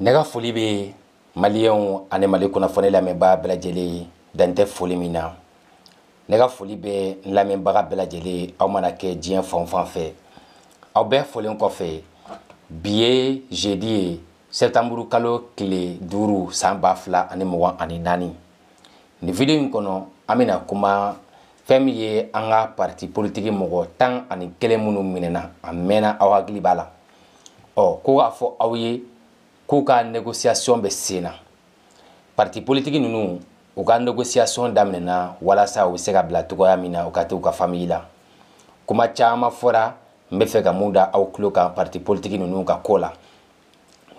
ne ka foli bɛ maliyɛnw ani mali kunnafoni lamɛnbaa bɛɛ lajɛlen ye dantɛ foli min na ne ka foli bɛ n lamɛnbaga bɛɛ lajɛlen ye aw mana kɛ diɲɛ fan o fan fɛ aw bɛɛ folen kɔfɛ bi ye jeudi ye sɛtanburu kalo tile duuru san ba fila ani mugan ani naani nin video in kɔnɔ an bɛna kuma fɛn min ye an ka parti politiki mɔgɔ tan ani kelen minnu minɛna a mɛnna aw hakili b'a la ɔ ko k'a fɔ aw ye k'u ka négociation bɛ sen na parti politique ninnu u ka négociation daminɛna walasa u bɛ se ka bila cogoya min na u ka t'u ka famille la kuma caman fɔra n bɛ fɛ ka mun da aw tulo kan parti politique ninnu ka ko la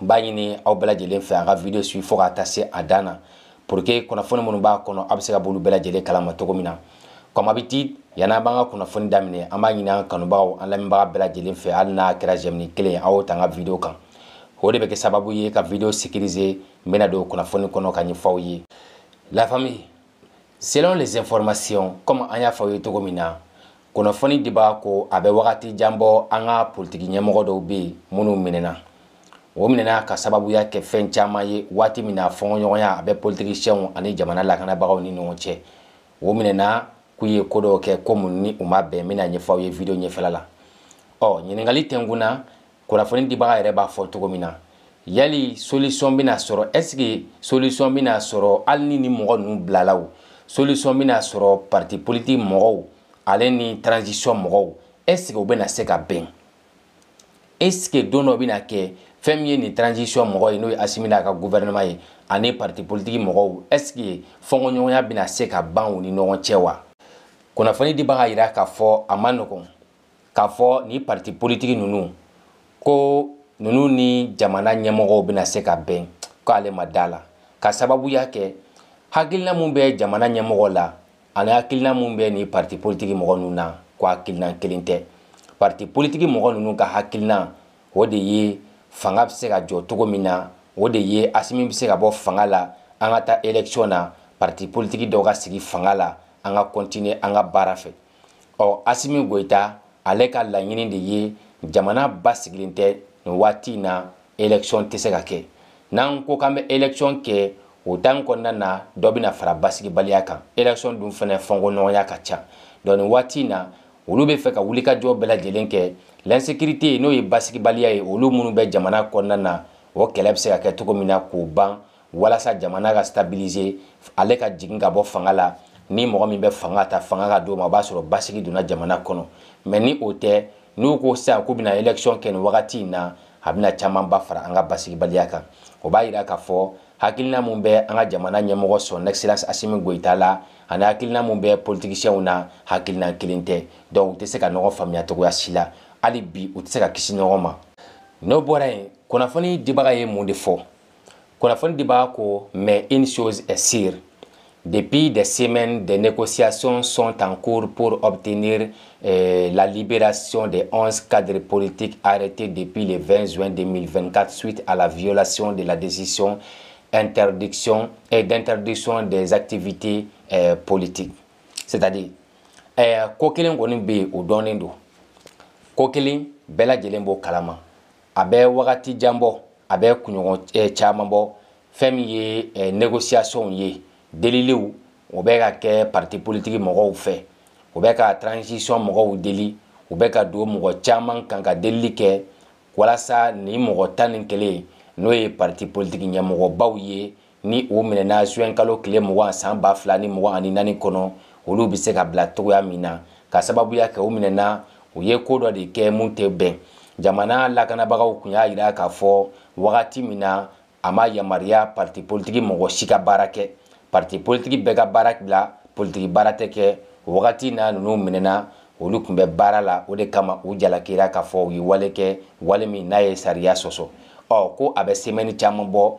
n b'a ɲini aw bɛɛ lajɛlen fɛ a ka video suivi fo ka taa se a dan na pour que kunnafoni minnu b'a kɔnɔ aw bɛ se ka b'olu bɛɛ lajɛlen kalama cogo min na kɔma bi ti yan'an b'an ka kunnafoni daminɛ an b'a ɲini an kanubagaw an lamɛnbaga bɛɛ lajɛlen fɛ hali n'a kɛra jɛmini kelen aw ta an ka video kan o de bɛ kɛ sababu ye ka video sécuriser n bɛna don kunnafoni kɔnɔ ka ɲɛfɔ aw ye la famille selon les informations comme an y'a fɔ aw ye cogo min na kunnafoni dibaga ko a bɛ wagati jan bɔ an ka politiki ɲɛmɔgɔ dɔw bɛ yen minnu minɛna o minɛna ka sababuya kɛ fɛn caman ye waati min na fɔnkɔɲɔgɔnya a bɛ politiki siyɛnw ani jamana lakanabagaw ni ɲɔgɔn cɛ o minɛna k'u ye ko dɔw kɛ ko mun ni u ma bɛn n bɛna ɲɛfɔ aw ye video ɲɛfɛla la ɔ ɲininkali tɛnkun na kunnafoni dibaga yɛrɛ b'a fɔ cogo min na yali solution bɛna sɔrɔ ɛsike solution bɛna sɔrɔ hali ni nin mɔgɔ ninnu bilala o solution bɛna sɔrɔ parti politique mɔgɔw ale ni transition mɔgɔw ɛsike u bɛna se ka bɛn est ce que don dɔ bɛna kɛ fɛn min ye nin transition mɔgɔ ye n'o ye asimina ka gouvernement ye ani parti politique mɔgɔw est ce que fɔnkɔɲɔgɔnya bɛna se ka ban u ni ɲɔgɔn cɛ wa kunnafoni dibaga yira k'a fɔ a ma nɔgɔn k'a fɔ nin parti politique ninnu ko ninnu ni jamana ɲɛmɔgɔw bɛna se ka bɛn k'ale ma da la ka sababuya kɛ hakilina min bɛ jamana ɲɛmɔgɔ la ani hakilina min bɛ nin parti politiki mɔgɔ ninnu na ko hakilina kelen tɛ parti politiki mɔgɔ ninnu ka hakilina o de ye fanga bɛ se ka jɔ cogo min na o de ye asimi bɛ se ka bɔ fanga la an ka taa election na parti politiki dɔw ka sigi fanga la an ka continuer an ka baara fɛ ɔ asimi goyita ale ka laɲini de ye jamana basigilen tɛ nin waati in na election tɛ se ka kɛ n'an ko k'an bɛ election kɛ o dan kɔnɔna na dɔ bɛna fara basigibaliya kan election dun fana fɔnkɔɲɔgɔnya ka ca donc nin waati in na olu bɛ fɛ ka wulikajɔ bɛɛ lajɛlen kɛ l'insécurité n'o ye basigibaliya ye olu minnu bɛ jamana kɔnɔna na o kɛlɛ bɛ se ka kɛ cogo min na k'o ban walasa jamana ka stabiliser ale ka jigin ka bɔ fanga la ni mɔgɔ min bɛ fanga ta fanga ka d'o ma o b'a sɔrɔ basigi donna jamana kɔnɔ mɛ ni o tɛ n'u ko sisan k'u bɛna election kɛ nin wagati in na a bɛna camanba fara an ka basigibaliya kan o b'a yira k'a fɔ hakilina min bɛ an ka jamana ɲɛmɔgɔ son excellence asimi goyita la ani hakilina min bɛ politigisiyɛnw na hakilina kelen tɛ dɔnku u tɛ se ka ɲɔgɔn faamuya cogoya si la hali bi u tɛ se ka kisi ɲɔgɔn ma n'o bɔra yen kunnafoni dibaga ye mun de fɔ kunnafoni dibaga ko mais une chose est sûre Depuis des semaines, des négociations sont en cours pour obtenir euh, la libération des 11 cadres politiques arrêtés depuis le 20 juin 2024 suite à la violation de la décision interdiction d'interdiction des activités euh, politiques. C'est-à-dire, euh, ko kalama a bɛ wagati jan bɔ a bɛ kunɲɔgɔn eh, caman bɔ fɛn min ye eh, négociation ye deliliw o bɛ ka kɛ parti politique mɔgɔw fɛ u bɛ ka transition mɔgɔw deli u bɛ ka don mɔgɔ caman kan ka delili kɛ walasa nin mɔgɔ tan ni kelen n'o ye parti politique ɲɛmɔgɔbaw ye ni o minɛna juin kalo tile mugan san ba fila ni mugan ani naani kɔnɔ olu bɛ se ka bila togoya min na ka sababuya kɛ o minɛna u ye ko dɔ de kɛ mun tɛ bɛn jamana lakanabagaw tun y'a jira k'a fɔ wagati min na a ma yamaruya parti politiki mɔgɔ si ka baara kɛ parti politiki bɛɛ ka baara bila politiki baara tɛ kɛ wagati na ninnu minɛna olu tun bɛ baara la o de kama u jalakira k'a fɔ u ye wale kɛ wale min n'a ye sariya sɔsɔ ɔ ko a bɛ semɛni caman bɔ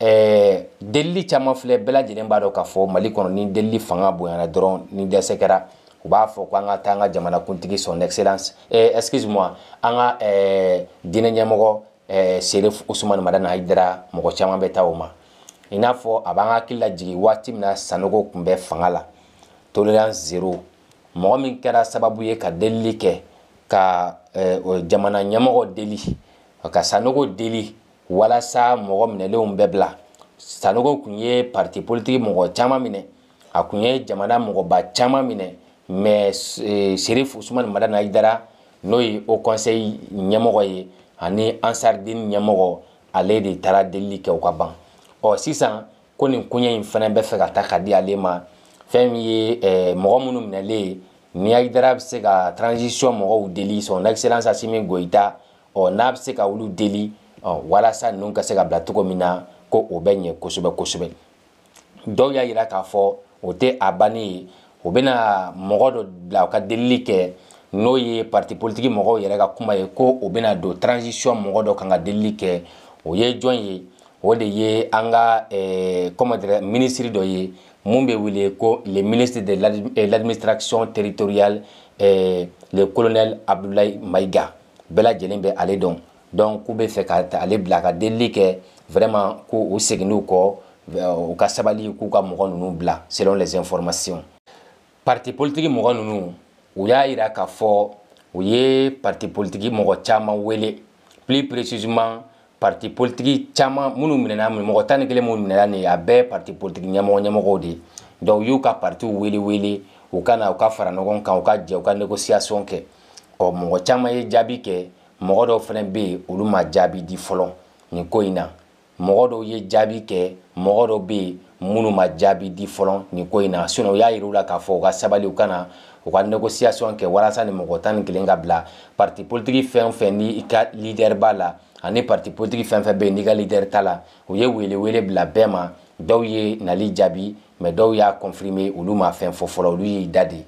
ɛɛ delili caman filɛ bɛɛ lajɛlen b'a dɔn k'a fɔ mali kɔnɔ ni delili fanga bonyana dɔrɔn ni dɛsɛ kɛra u b'a fɔ ko an ka taa an ka jamanakuntigi son excellence eh, excuse moi an ka eh, diinɛ ɲɛmɔgɔ eh, serif usumani madana hayidara mɔgɔ caman bɛ taa o ma i n'a fɔ a b'an ka hakili lajigin waati min na sanogo tun bɛ fanga la tolerance zero mɔgɔ min kɛra sababu ye ka delili kɛ ka eh, jamana ɲɛmɔgɔ deli ka sanogo deli walasa mɔgɔ minɛlenw bɛɛ bila sanogo tun ye parti politiki mɔgɔ caman minɛ a tun ye jamana mɔgɔba caman minɛ mɛ e, serif usumani madana idara n'o ye o conseil ɲɛmɔgɔ ye ani ansardin ɲɛmɔgɔ ale de taara delili kɛ u ka ban ɔ sisan ko nin koɲɛ in fana bɛ fɛ ka ta ka di ale ma fɛn min ye e, mɔgɔ minnu minɛlen ye ni ayidara bɛ se ka transition mɔgɔw deli son excellence asimi goyita ɔ n'a bɛ se ka olu deli ɔ walasa ninnu ka se ka bila cogo min na ko o bɛ ɲɛ kosɛbɛ kosɛbɛ dɔw y'a yira k'a fɔ o tɛ a banni ye u bɛna mɔgɔ dɔ bila u ka delili kɛ n'o ye parti politiki mɔgɔw yɛrɛ ka kuma ye ko u bɛna don transition mɔgɔ dɔ kan ka delili kɛ o ye jɔn ye o de ye an ka eh, comment dirais minisiri dɔ ye mun bɛ wele ko le ministre de eh, l'administration territoriale eh, le colonel abdoulaye mayiga bɛɛ lajɛlen bɛ ale dɔn donc k'u bɛ fɛ ka ale bila ka delili kɛ vraiment ko u seginn'u kɔ u ka sabali k'u ka mɔgɔ ninnu bila selon les informations parti politiki mɔgɔ ninnu u y'a yira k'a fɔ u ye parti politiki mɔgɔ caman wele plus précisément parti politiki caman minnu minɛna mɔgɔ tan ni kelen minnu minɛna nin ye a bɛɛ parti politiki ɲɛmɔgɔ ɲɛmɔgɔw de ye donc y'u ka partiw wele wele u ka na u ka fara ɲɔgɔn kan u ka jɛ u ka négociation kɛ ɔ mɔgɔ caman ye jaabi kɛ mɔgɔ dɔw fana bɛ yen olu ma jaabi di fɔlɔ nin ko in na mɔgɔ dɔw ye jaabi kɛ mɔgɔ dɔw bɛ yen minnu ma jaabi di fɔlɔ nin ko in na sinɔn u y'a yira u la k'a fɔ u ka sabali u kana u ka négociation kɛ walasa nin mɔgɔ tan ni kelen ka bila parti politiki fɛn o fɛn ni i ka leader b'a la ani parti politiki fɛn fɛn bɛ yen n'i ka leader t'a la u ye welewele bila bɛɛ ma dɔw ye nali jaabi mais dɔw y'a confirmer olu ma fɛn fɔ fɔlɔ olu y'i da de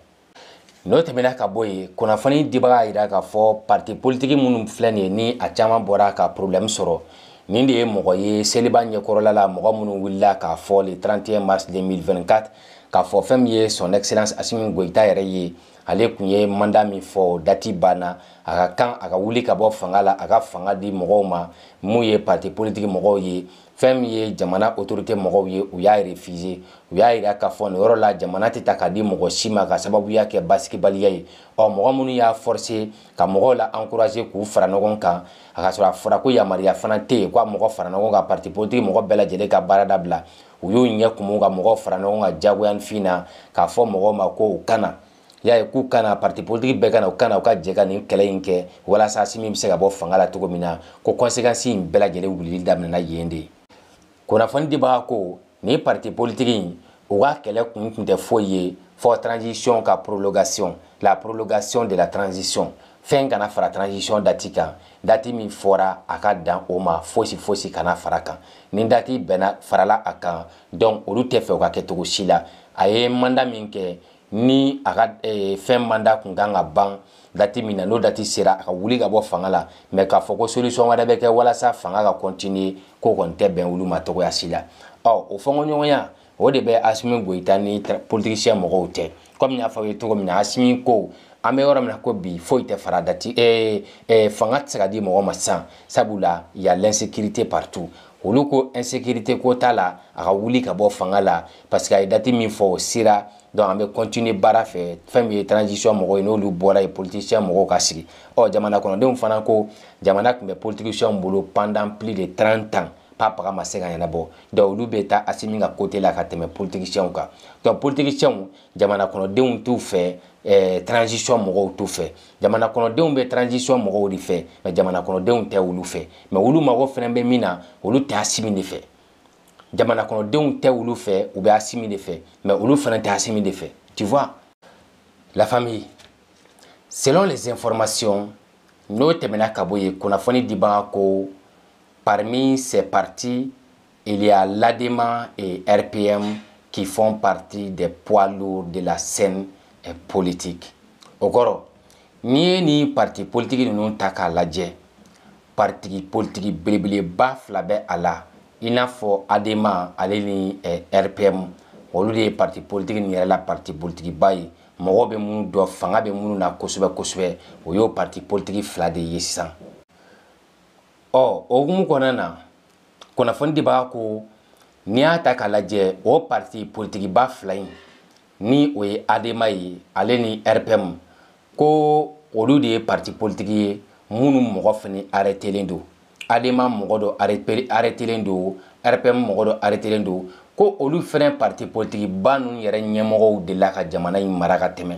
n'o tɛmɛna ka bɔ yen kunnafoni dibaga y'a jira k'a fɔ parti politiki minnu filɛ nin ye ni a caman bɔra ka problème sɔrɔ nin de ye mɔgɔ ye seliba ɲɛkɔrɔla la mɔgɔ minnu wulila k'a fɔ le 31 mars 2024 k'a fɔ fɛn min ye son excellence asimi goyita yɛrɛ ye ale tun ye manda min fɔ o dati banna a ka kan a ka wuli ka bɔ fanga la a ka fanga di mɔgɔw ma mun ye parti politiki mɔgɔw ye fɛn min ye jamana otorite mɔgɔw ye u y'a refize u y'a yira k'a fɔ nin yɔrɔ la jamana tɛ ta ka di mɔgɔ si ma ka sababuya kɛ basigibaliya ye ɔ mɔgɔ minnu y'a forse ka mɔgɔw la ankurase k'u fara ɲɔgɔn kan a ka sɔrɔ a fɔra ko yamaruya fana tɛ yen k'a mɔgɔ fara ɲɔgɔn kan parti politiki mɔgɔ bɛɛ lajɛlen ka baara dabila u y'u ɲɛ kumu ka mɔgɔw fara ɲɔgɔn kan jagoyanifin na k'a fɔ mɔgɔw ma ko u kana y'a ye k'u kana parti politique bɛɛ kana u kana u ka jɛ ka nin kɛlɛ in kɛ walasa simi bɛ se ka bɔ fanga la cogo min na ko conséquence in bɛɛ lajɛlen wulili daminɛna yen de kunnafoni dibaga ko nin parti politique in u ka kɛlɛ kun tun tɛ foyi ye fɔ transition ka prolongation la prolongation de la transition fɛn kana fara transition dati kan dati min fɔra a ka dan o ma fosi fosi kana fara kan ni dati bɛnna farala a kan donc olu tɛ fɛ u ka kɛ cogo si la a ye manda min kɛ ni a ka eh, fɛn manda kun kan ka ban dati min na n'o dati sera a ka wuli ka bɔ fanga la mɛ k'a fɔ ko solisɔn wɛrɛ bɛ kɛ walasa fanga ka kɔntiniye k'o kɔni tɛ bɛn olu ma tɔgɔya si la ɔ o fɔnkɔɲɔgɔnya o de bɛ asimi goyita ni politikisiyɛn mɔgɔw tɛ kɔmi n y'a fɔ aw ye cogo min na asimi ko an bɛ yɔrɔ min na ko bi foyi tɛ fara dati eh, eh, fanga tɛ se ka di mɔgɔ ma sisan sabula ya l'insécurité partout olu ko insécurité ko t'a la a ka wuli ka bɔ fanga la parce que a ye dati min fɔ o sera donc an bɛ continuer baara fɛ fɛn min ye transition mɔgɔw ye n'olu bɔra ye politicien mɔgɔw ka sigi ɔ jamana kɔnɔdenw fana ko jamana tun bɛ politiciens bolo pendant plus de 30 ans pa paga ma se ka ɲɛnabɔ donc olu bɛ taa asimi ka kote la ka tɛmɛ politicienw kan donc politicienw jamana kɔnɔdenw t'u fɛ eh, transition mɔgɔw t'u fɛ jamana kɔnɔdenw bɛ transition mɔgɔw de fɛ mɛ jamana kɔnɔdenw tɛ olu fɛ mɛ olu mago fana bɛ min na olu tɛ asimi de fɛ jamana kɔnɔdenw tɛ olu fɛ u bɛ asimi de fɛ mɛ olu fana tɛ asimi de fɛ tu vois la famille selon les informations n'o tɛmɛna ka bɔ yen kunnafoni dibaga ko parmi ces partis Il y a l'ADEMA et RPM qui font partie des poids lourds de la scène euh, politique. Au kɔrɔ n'i ye nin parti politique ninnu ta k'a lajɛ parti politique belebeleba fila bɛ a la i n'a fɔ ADEMA ale ni eh, RPM olu de ye parti politique nin yɛrɛ la parti politique ba ye mɔgɔw bɛ minnu dɔn fanga bɛ minnu na kosɛbɛ kosɛbɛ o y'o parti politique fila de ye sisan ɔ o hukumu kɔnɔna na kunnafoni de b'a ko n'i y'a ta k'a lajɛ o parti politikiba fila in ni o ye adema ye ale ni rpm ko olu de ye parti politiki ye minnu mɔgɔ fana arɛtelen don adema mɔgɔ dɔ arɛtelen don rpm mɔgɔ dɔ arɛtelen don ko olu fana parti politikiba ninnu yɛrɛ ɲɛmɔgɔw delila ka jamana in mara ka tɛmɛ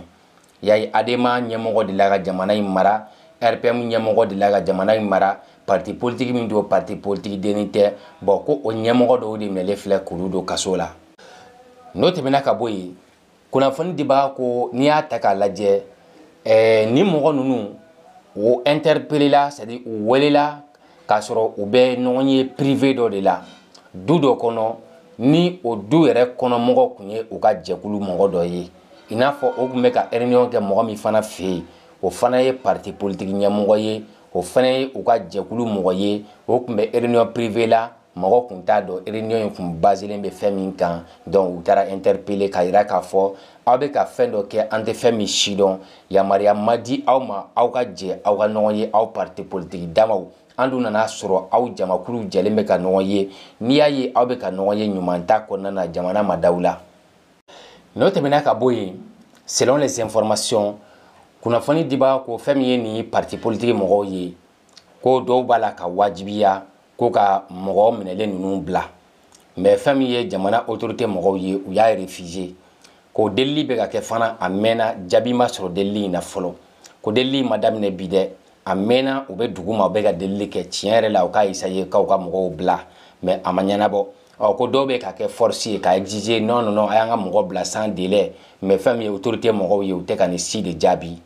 ya adamama ɲɛmɔgɔ de la ka jamana in mara repmu ɲɛmɔgɔ de la ka jamana in mara pati politigi min don pati politigi den tɛ bɔn ko o ɲɛmɔgɔ dɔw de minɛlen filɛ kulu don kaso la n'o tɛmɛna ka bɔ yen kunnafoni de b'a ko n'i y'a ta k'a lajɛ ɛɛ ni mɔgɔ ninnu o n teriripela sadi u welela k'a sɔrɔ u bɛ ɲɔgɔn ye pirive dɔ de la du dɔ kɔnɔ ni o du yɛrɛ kɔnɔmɔgɔ tun ye u ka jɛkulu mɔgɔ dɔ ye i n'a fɔ o tun bɛ ka eriniɲɔgɔn kɛ mɔgɔ min fana fɛ yen o fana ye pariti politiki ɲɛmɔgɔ ye o fana ye u ka jɛkulu mɔgɔ ye o tun bɛ eriniɲɔgɔn pirive la mɔgɔ kun t'a dɔn réunion in kun baselen bɛ fɛn min kan donc u taara interpeller ka yira k'a fɔ aw bɛ ka fɛn dɔ kɛ an tɛ fɛn min si dɔn yamaruya ma di aw ma aw ka jɛ aw ka ɲɔgɔn ye aw parti politique damaw an dun nana sɔrɔ aw jamakulu jɛlen bɛ ka ɲɔgɔn ye n'i y'a ye aw bɛ ka ɲɔgɔn ye ɲuman ta kɔnɔna na jamana ma daw la n'o tɛmɛna ka bɔ yen selon les informations kunnafoni dibaga ko fɛn min ye nin parti politique mɔgɔw ye ko dɔw b'a la ka wajibiya ko ka mɔgɔ minɛlen ninnu bila mɛ fɛn min ye jamana otorite mɔgɔw ye u y'a refize ko delili bɛ ka kɛ fana a mɛnna jaabi ma sɔrɔ delili in na fɔlɔ ko delili ma daminɛ bi dɛ a mɛnna u bɛ dugu ma u bɛ ka delili kɛ tiɲɛ yɛrɛ la u ka isaye k'aw ka mɔgɔw bila mɛ a ma ɲɛnabɔ ɔ ko dɔw bɛ ka kɛ force ye ka exige non non non a y'an ka mɔgɔ bila sans délai mɛ fɛn min ye otorite mɔgɔw ye u tɛ ka nin si de jaabi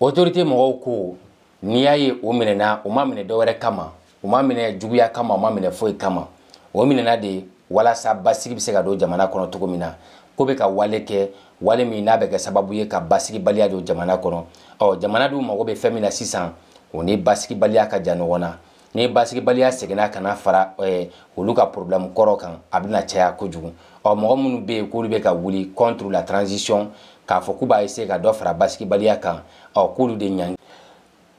otorite mɔgɔw ko n'i y'a ye o minɛna u ma minɛ dɔwɛrɛ kama u ma minɛ juguya kama u ma minɛ foyi kama o minɛna de walasa basigi bɛ se ka don jamana kɔnɔ cogo min na ko bɛ ka wale kɛ wale min n'a bɛ kɛ sababu ye ka basigibaliya don jamana kɔnɔ ɔ jamana dun mago bɛ fɛn min na sisan o ni basigibaliya ka jan ɲɔgɔn na ni basigibaliya seginna kana fara eh, olu ka problème kɔrɔ kan a bɛna caya kojugu ɔ mɔgɔ minnu bɛ yen k'olu bɛ ka wuli contre la transition k'a fɔ k'u b'a essayer ka dɔ fara basigibaliya kan ɔ k'olu de ɲangi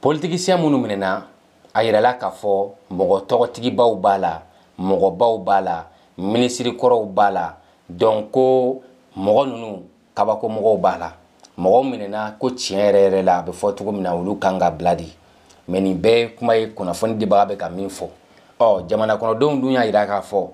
politigisiyɛn minnu minɛna a yirala k'a fɔ mɔgɔ tɔgɔtigibaw b'a la mɔgɔbaw b'a la minisiri kɔrɔw b'a la donc ko mɔgɔ ninnu kabako mɔgɔw b'a la mɔgɔw minɛna ko tiɲɛ yɛrɛ yɛrɛ la a bɛ fɔ cogo min na olu kan ka bila di mɛ nin bɛɛ ye kuma ye kunnafoni dibaga bɛ ka min fɔ ɔ jamana kɔnɔdenw dun y'a jira k'a fɔ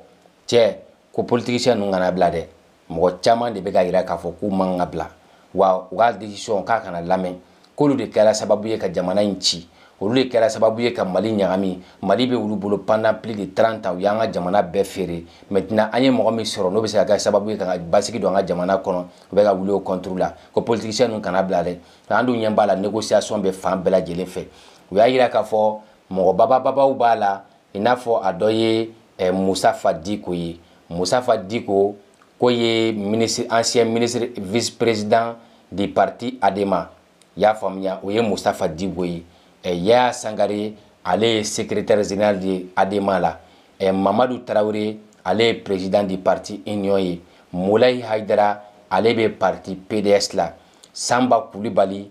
cɛ ko politikisiyɛn ninnu kana bila dɛ mɔgɔ caman de bɛ ka jira k'a fɔ k'u man ka bila wa u ka desisiyɔn k'a kana lamɛn k'olu de kɛra sababu ye ka jamana in ci olu de kɛra sababu ye ka mali ɲagami mali bɛ olu bolo pendant plus de 30 ans u y'an ka jamana bɛɛ feere maintenant an ye mɔgɔ min sɔrɔ n'o bɛ se ka kɛ sababu ye ka basigi don an ka jamana kɔnɔ u bɛ ka wuli o contre la ko politiciens ninnu kana bila dɛ an dun ɲɛ b'a la négociation bɛ fan bɛɛ lajɛlen fɛ u y'a jira k'a fɔ mɔgɔ babababaw b'a la i n'a fɔ a dɔ ye eh, musa fa diko ye musa fa diko ko ye ministre ancien ministre vice président du parti adema y'a faamuya o ye musa fa diko ye eh, yaya sangare ale ye secrétaire général de adema la eh, mamadu tarawele ale ye président du parti union ye molayi haidara ale bɛ parti pds la sanba kulibali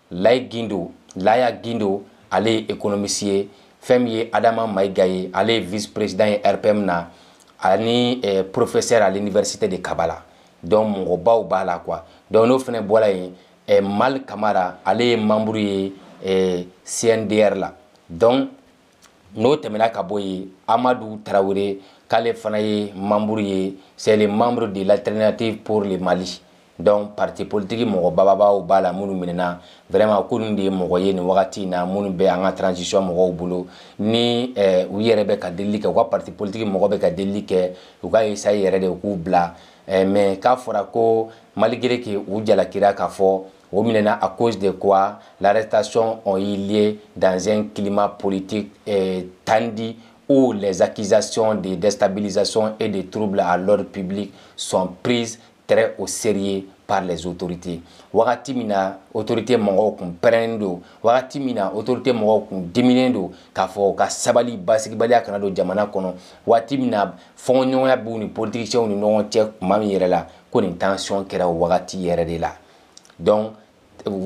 layi gindo laya gindo ale ye économiste ye fɛn min ye adama mayiga ye ale ye vice président ye rpm na ani eh, professeur à l'université de kabala donc mɔgɔbaw b'a la quoi donc n'o fana bɔra yen eh, mal kamara ale ye membre ye eh, cndr la donc n'o tɛmɛna ka bɔ yen amadu tarawele k'ale fana ye mamuru ye c'est le membre de l'alternative pour le mali donc parti politiki mɔgɔ bababaw b'a la minnu minɛna vraiment ko ninnu de ye mɔgɔ ye nin wagati in na minnu bɛ an ka transition mɔgɔw bolo ni eh, u yɛrɛ bɛ ka delili kɛ u ka parti politiki mɔgɔ bɛ ka delili kɛ u ka esayi yɛrɛ de u k'u bila eh, mais k'a fɔra ko malgré que u jalakira k'a fɔ O minɛna à cause de quoi l'arrestation ont eu lieu dans un climat politique eh, tendu où les accusations de déstabilisation et de troubles à l'ordre public sont prises très au sérieux par les autorités wagati min na autorité mɔgɔw kun pɛrɛnnen don wagati min na autorité mɔgɔw kun diminen don k'a fɔ u ka sabali basigibaliya kana don jamana kɔnɔ wagati min na fɔnkɔɲɔgɔnya b'u ni politikisiyɛnw ni ɲɔgɔn cɛ kuma min yɛrɛ la ko nin tansiyɔn kɛra o wagati yɛrɛ de la donc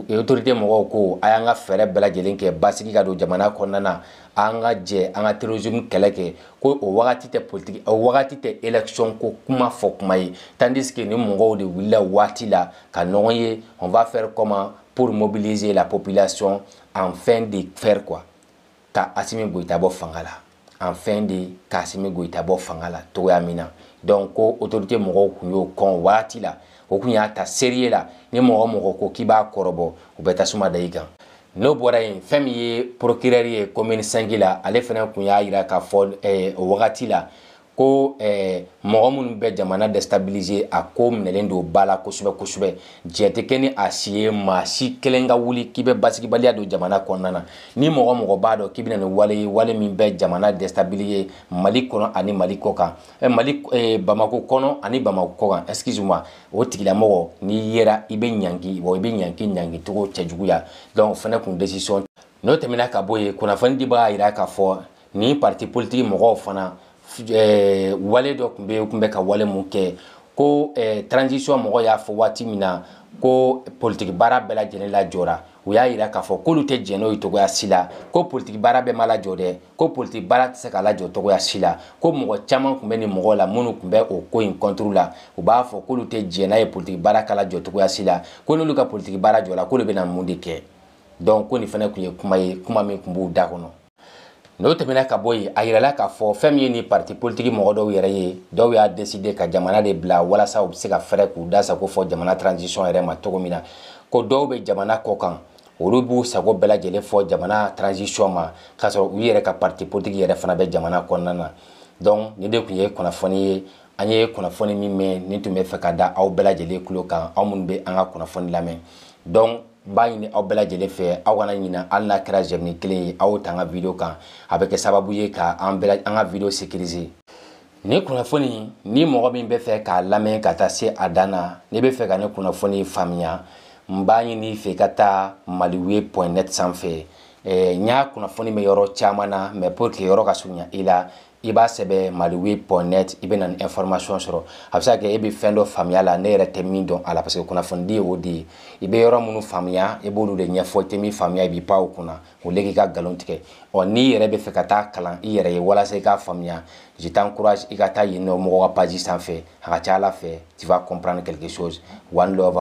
autorité mɔgɔw ko a y'an ka fɛɛrɛ bɛɛ lajɛlen kɛ basigi ka don jamana kɔnɔna na an ka jɛ an ka terrorisme kɛlɛ kɛ ko o wagati tɛ politiki o wagati tɛ élection ko kuma fɔ kuma ye tandis que ni mɔgɔw de wulila waati la ka ɲɔgɔn ye on va faire comment pour mobiliser la population en fin de faire quoi ka asimi goyita bɔ fanga la en fin de ka asimi goyita bɔ fanga la togoya min na donc ko autorité mɔgɔw kun y'o kɔn waati la o kun y'a ta seriye la ni mɔgɔ mɔgɔ ko k'i b'a kɔrɔbɔ u bɛ tasuma da i kan n'o bɔra yen fɛn min ye procureur ye commune 5 la ale fana kun y'a jira k'a fɔ eh, o wagati la ko eh, mɔgɔ minnu bɛ jamana destabilise a ko minɛlen don ba la kosɛbɛ kosɛbɛ jɛ tɛ kɛ ni a si ye maa si kelen ka wuli k'i bɛ basigibaliya don jamana kɔnɔna na ni mɔgɔ mɔgɔ b'a dɔn k'i bɛna ni wale ye wale min bɛ jamana destabilise mali kɔnɔ ani mali kɔ kan eh, mali eh, bamako kɔnɔ ani bamako kɔ kan excuse moi o tigilamɔgɔ n'i yera i bɛ ɲangi wa i bɛ ɲangi ɲangi cogo cɛjuguya donc o fana kun desisɔn n'o tɛmɛna ka bɔ yen kunnafoni dibaga y'a jira k'a fɔ ni parti politiki mɔgɔw fana eh, wale dɔ tun bɛ tun bɛ ka wale mun kɛ ko eh, transition mɔgɔ y'a fɔ waati min na ko politiki baara bɛɛ lajɛlen lajɔra u y'a yira k'a fɔ k'olu tɛ jɛn n'o ye cogoya si la ko politiki baara bɛɛ ma lajɔ dɛ ko politiki baara tɛ se ka lajɔ cogoya si la ko mɔgɔ caman tun bɛ nin mɔgɔw la minnu tun bɛ o ko in kɔnturu la u b'a fɔ k'olu tɛ jɛn n'a ye politiki baara ka lajɔ cogoya si la ko n'olu ka politiki baara jɔra k'olu bɛna mun de kɛ donc ko nin fana tun ye kuma ye kuma min tun b'u da kɔnɔ n'o tɛmɛna ka bɔ yen a yirala k'a fɔ fɛn min ye nin parti politiki mɔgɔ dɔw yɛrɛ ye dɔw y'a deside ka jamana de bila walasa u bɛ se ka fɛɛrɛ k'u da sago fɔ jamana transition yɛrɛ ma cogo min na ko dɔw bɛ jamana kɔ kan olu b'u sago bɛɛ lajɛlen fɔ jamana transition ma k'a sɔrɔ u yɛrɛ ka parti politiki yɛrɛ fana bɛ jamana kɔnɔna na donc nin de tun ye kunnafoni ye an ye kunnafoni min mɛn nin tun bɛ fɛ ka da aw bɛɛ lajɛlen tulo kan aw minnu bɛ an ka kunnafoni lamɛn donc n b'a ɲini aw bɛɛ lajɛlen fɛ aw kana ɲina hali n'a kɛra jɛmini kelen ye aw ta an ka video kan a bɛ kɛ sababu ye ka an bɛɛ an ka video sécuriser nin kunnafoni ni mɔgɔ min bɛ fɛ k'a lamɛn ka taa se a dan na n'i bɛ fɛ ka ne kunnafoni faamuya n b'a ɲini fɛ i ka taa maliwe point net sanfɛ n y'a kunnafoni bɛ yɔrɔ caman na mɛ pour que yɔrɔ ka surunya i la i b'a sɛbɛ maliwi pɔn net i bɛ na ni information sɔrɔ a bɛ se ka kɛ e bɛ fɛn dɔ faamuya la ne yɛrɛ tɛ min dɔn a la parce que kunnafonidi ye o de ye i bɛ yɔrɔ minnu faamuya i b'olu de ɲɛfɔ i tɛ min faamuya i b'i pan o kunna o le k'i ka nkalon tigɛ ɔ n'i yɛrɛ bɛ fɛ ka taa kalan i yɛrɛ ye walasa i k'a faamuya je t'encourage i ka taa yen nɔ mɔgɔ ka page sanfɛ a ka ca ala fɛ tu vas comprendre quelque chose one love